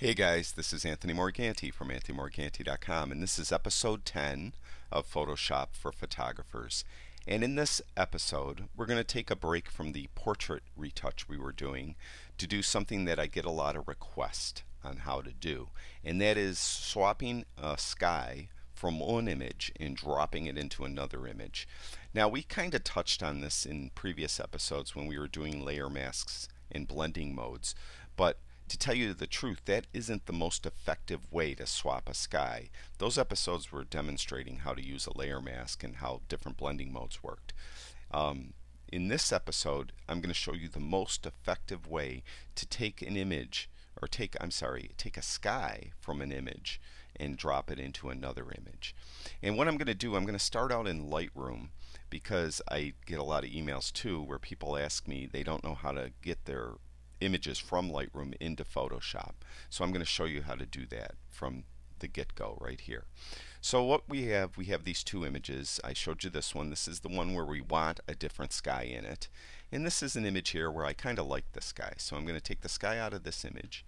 Hey guys, this is Anthony Morganti from anthonymorganti.com and this is episode 10 of Photoshop for Photographers. And in this episode, we're going to take a break from the portrait retouch we were doing to do something that I get a lot of requests on how to do. And that is swapping a sky from one image and dropping it into another image. Now we kind of touched on this in previous episodes when we were doing layer masks and blending modes, but to tell you the truth, that isn't the most effective way to swap a sky. Those episodes were demonstrating how to use a layer mask and how different blending modes worked. Um, in this episode, I'm going to show you the most effective way to take an image, or take, I'm sorry, take a sky from an image and drop it into another image. And what I'm going to do, I'm going to start out in Lightroom because I get a lot of emails too where people ask me they don't know how to get their images from Lightroom into Photoshop. So I'm going to show you how to do that from the get-go right here. So what we have, we have these two images. I showed you this one. This is the one where we want a different sky in it. And this is an image here where I kind of like the sky. So I'm going to take the sky out of this image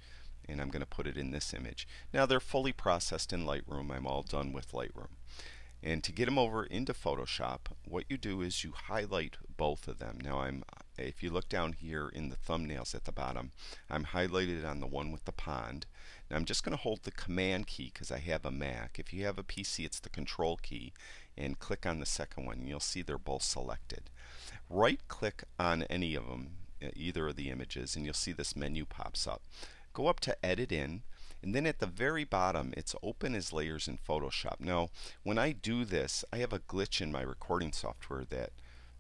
and I'm going to put it in this image. Now they're fully processed in Lightroom. I'm all done with Lightroom. And to get them over into Photoshop, what you do is you highlight both of them. Now I'm, if you look down here in the thumbnails at the bottom, I'm highlighted on the one with the pond. Now I'm just going to hold the Command key because I have a Mac. If you have a PC, it's the Control key, and click on the second one. You'll see they're both selected. Right click on any of them, either of the images, and you'll see this menu pops up. Go up to Edit In, and then at the very bottom, it's open as layers in Photoshop. Now, when I do this, I have a glitch in my recording software that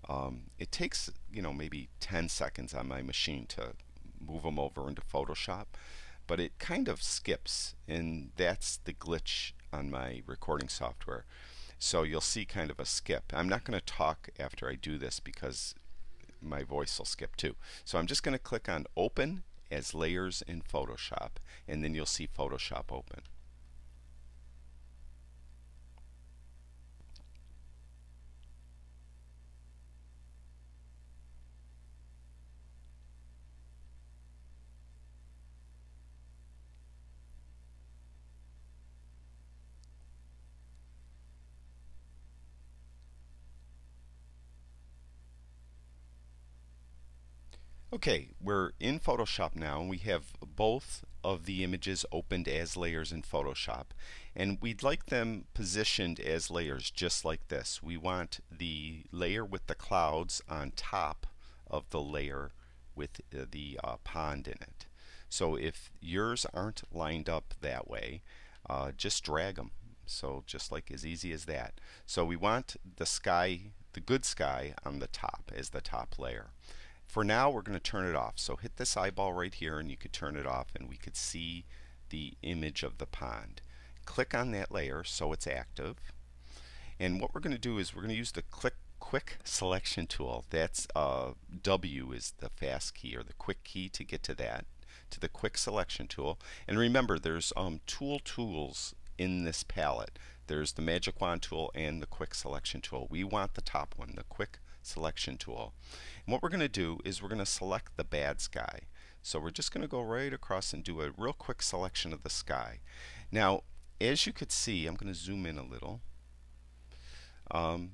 um, it takes, you know, maybe 10 seconds on my machine to move them over into Photoshop, but it kind of skips, and that's the glitch on my recording software. So you'll see kind of a skip. I'm not going to talk after I do this because my voice will skip too. So I'm just going to click on Open as layers in Photoshop and then you'll see Photoshop open. Okay, we're in Photoshop now and we have both of the images opened as layers in Photoshop and we'd like them positioned as layers just like this. We want the layer with the clouds on top of the layer with uh, the uh, pond in it. So if yours aren't lined up that way, uh, just drag them. So just like as easy as that. So we want the sky, the good sky on the top as the top layer. For now, we're going to turn it off. So hit this eyeball right here and you could turn it off and we could see the image of the pond. Click on that layer so it's active. And what we're going to do is we're going to use the click quick selection tool. That's uh, W is the fast key or the quick key to get to that, to the quick selection tool. And remember, there's um, tool tools in this palette. There's the magic wand tool and the quick selection tool. We want the top one, the quick selection tool. And what we're going to do is we're going to select the bad sky. So we're just going to go right across and do a real quick selection of the sky. Now, as you could see, I'm going to zoom in a little. Um,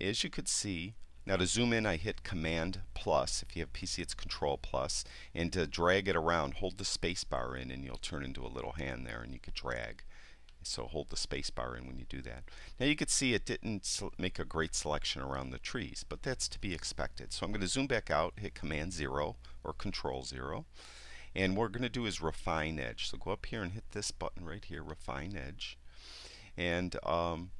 as you could see, now to zoom in I hit Command plus. If you have PC it's Control plus. And to drag it around, hold the space bar in and you'll turn into a little hand there and you could drag. So hold the space bar in when you do that. Now you can see it didn't make a great selection around the trees, but that's to be expected. So I'm going to zoom back out, hit Command 0 or Control 0. And what we're going to do is refine edge. So go up here and hit this button right here, refine edge. And um,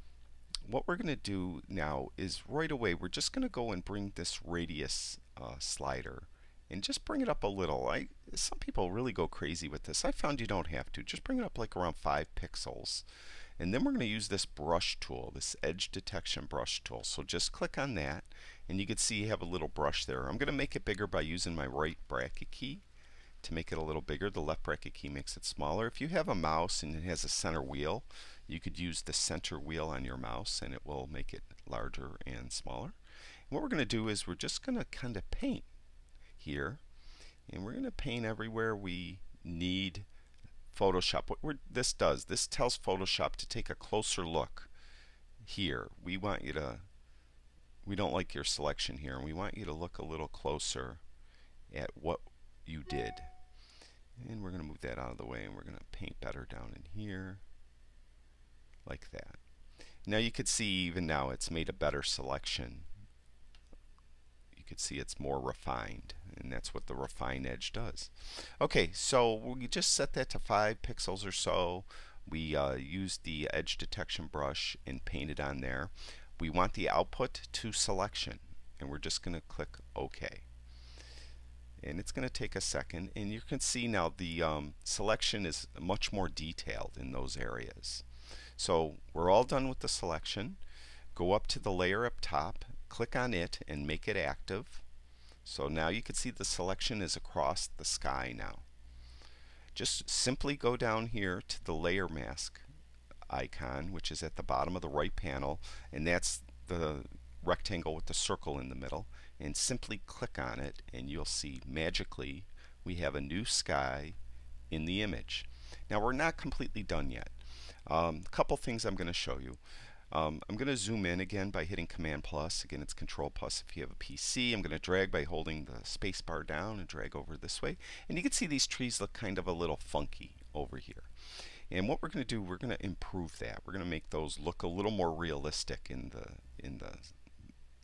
what we're going to do now is right away, we're just going to go and bring this radius uh, slider and just bring it up a little. I some people really go crazy with this. I found you don't have to. Just bring it up like around 5 pixels. And then we're going to use this brush tool, this edge detection brush tool. So just click on that and you can see you have a little brush there. I'm going to make it bigger by using my right bracket key to make it a little bigger. The left bracket key makes it smaller. If you have a mouse and it has a center wheel, you could use the center wheel on your mouse and it will make it larger and smaller. And what we're going to do is we're just going to kind of paint here and we're going to paint everywhere we need Photoshop, what this does, this tells Photoshop to take a closer look here. We want you to, we don't like your selection here, and we want you to look a little closer at what you did. And we're going to move that out of the way, and we're going to paint better down in here, like that. Now you could see even now it's made a better selection. You could see it's more refined and that's what the refine edge does. Okay, so we just set that to 5 pixels or so. We uh, use the edge detection brush and paint it on there. We want the output to selection and we're just going to click OK. And it's going to take a second and you can see now the um, selection is much more detailed in those areas. So we're all done with the selection. Go up to the layer up top, click on it and make it active. So now you can see the selection is across the sky now. Just simply go down here to the layer mask icon, which is at the bottom of the right panel, and that's the rectangle with the circle in the middle, and simply click on it, and you'll see magically we have a new sky in the image. Now we're not completely done yet. Um, a couple things I'm going to show you. Um, I'm going to zoom in again by hitting Command plus. Again, it's Control plus if you have a PC. I'm going to drag by holding the space bar down and drag over this way. And you can see these trees look kind of a little funky over here. And what we're going to do, we're going to improve that. We're going to make those look a little more realistic in the in the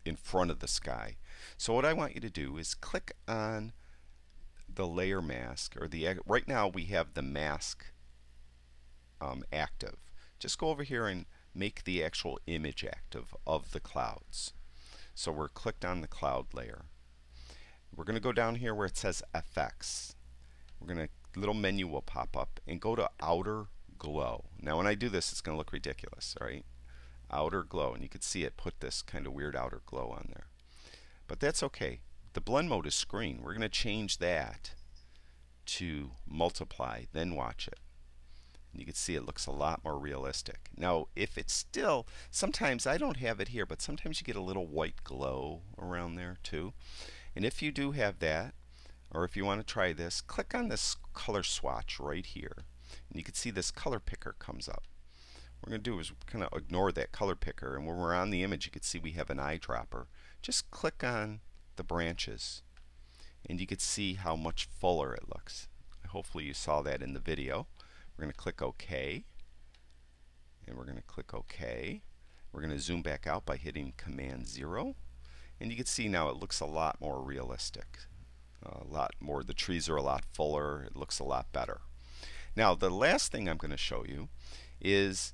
in front of the sky. So what I want you to do is click on the layer mask or the right now we have the mask um, active. Just go over here and make the actual image active of the clouds. So we're clicked on the cloud layer. We're going to go down here where it says effects. We're going to, little menu will pop up and go to outer glow. Now when I do this it's going to look ridiculous, right? Outer glow and you can see it put this kind of weird outer glow on there. But that's okay. The blend mode is screen. We're going to change that to multiply, then watch it. You can see it looks a lot more realistic. Now, if it's still, sometimes I don't have it here, but sometimes you get a little white glow around there too. And if you do have that, or if you want to try this, click on this color swatch right here. And you can see this color picker comes up. What we're going to do is kind of ignore that color picker. And when we're on the image, you can see we have an eyedropper. Just click on the branches. And you can see how much fuller it looks. Hopefully you saw that in the video. We're going to click OK. And we're going to click OK. We're going to zoom back out by hitting Command 0. And you can see now it looks a lot more realistic. A lot more, the trees are a lot fuller, it looks a lot better. Now the last thing I'm going to show you is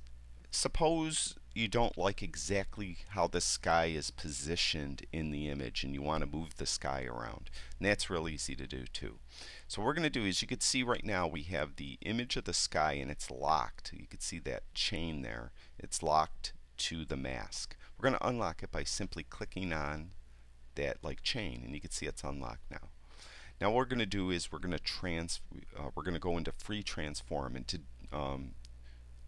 suppose you don't like exactly how the sky is positioned in the image and you want to move the sky around. And that's real easy to do too. So what we're going to do is you can see right now we have the image of the sky and it's locked. You can see that chain there. It's locked to the mask. We're going to unlock it by simply clicking on that like chain and you can see it's unlocked now. Now what we're going to do is we're going to trans uh, we're going to go into free transform and to um,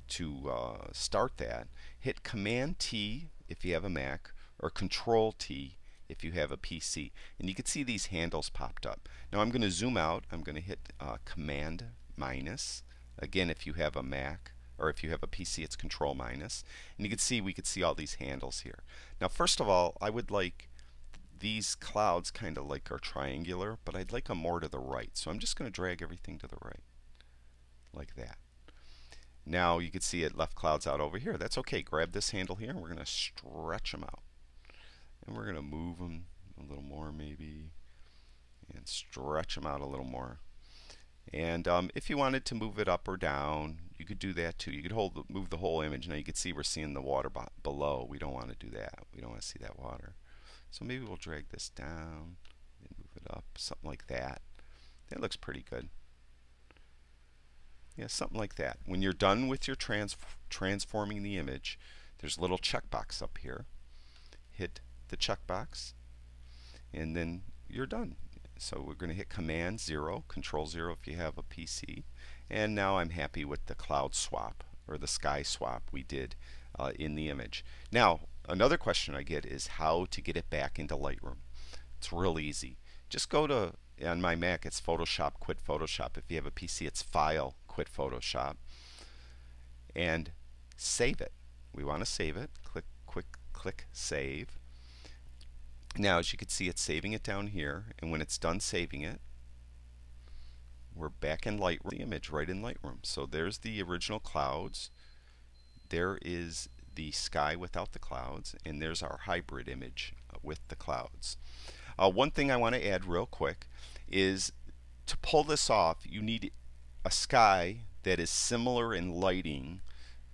to uh, start that hit command T if you have a Mac or control T if you have a PC. And you can see these handles popped up. Now I'm going to zoom out. I'm going to hit uh, Command minus. Again, if you have a Mac or if you have a PC, it's Control minus. And you can see we could see all these handles here. Now, first of all, I would like these clouds kind of like are triangular, but I'd like them more to the right. So I'm just going to drag everything to the right, like that. Now you can see it left clouds out over here. That's okay. Grab this handle here and we're going to stretch them out. And we're going to move them a little more maybe and stretch them out a little more. And um, if you wanted to move it up or down you could do that too. You could hold move the whole image. Now you can see we're seeing the water below. We don't want to do that. We don't want to see that water. So maybe we'll drag this down and move it up something like that. That looks pretty good yeah something like that when you're done with your trans transforming the image there's a little checkbox up here hit the checkbox and then you're done. So we're going to hit Command 0, Control 0 if you have a PC. And now I'm happy with the cloud swap or the sky swap we did uh, in the image. Now another question I get is how to get it back into Lightroom. It's real easy. Just go to, on my Mac it's Photoshop, quit Photoshop. If you have a PC it's File, quit Photoshop and save it. We want to save it. Click quick click save. Now as you can see it's saving it down here and when it's done saving it we're back in Lightroom, the image right in Lightroom. So there's the original clouds. There is the sky without the clouds and there's our hybrid image with the clouds. Uh, one thing I want to add real quick is to pull this off you need a sky that is similar in lighting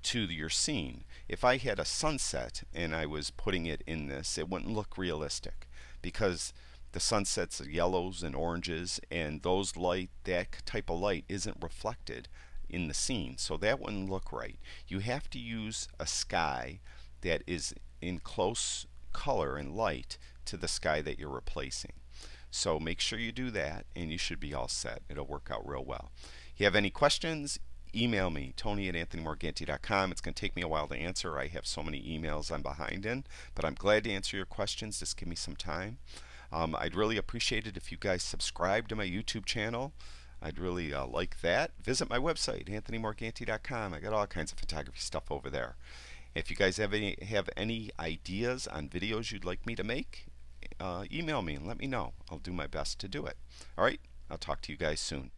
to your scene. If I had a sunset and I was putting it in this, it wouldn't look realistic because the sunsets are yellows and oranges and those light, that type of light isn't reflected in the scene. So that wouldn't look right. You have to use a sky that is in close color and light to the sky that you're replacing. So make sure you do that and you should be all set. It'll work out real well. If you have any questions, email me, tony at anthonymorganti.com. It's going to take me a while to answer. I have so many emails I'm behind in, but I'm glad to answer your questions. Just give me some time. Um, I'd really appreciate it if you guys subscribe to my YouTube channel. I'd really uh, like that. Visit my website, anthonymorganti.com. I got all kinds of photography stuff over there. If you guys have any have any ideas on videos you'd like me to make, uh, email me and let me know. I'll do my best to do it. All right, I'll talk to you guys soon.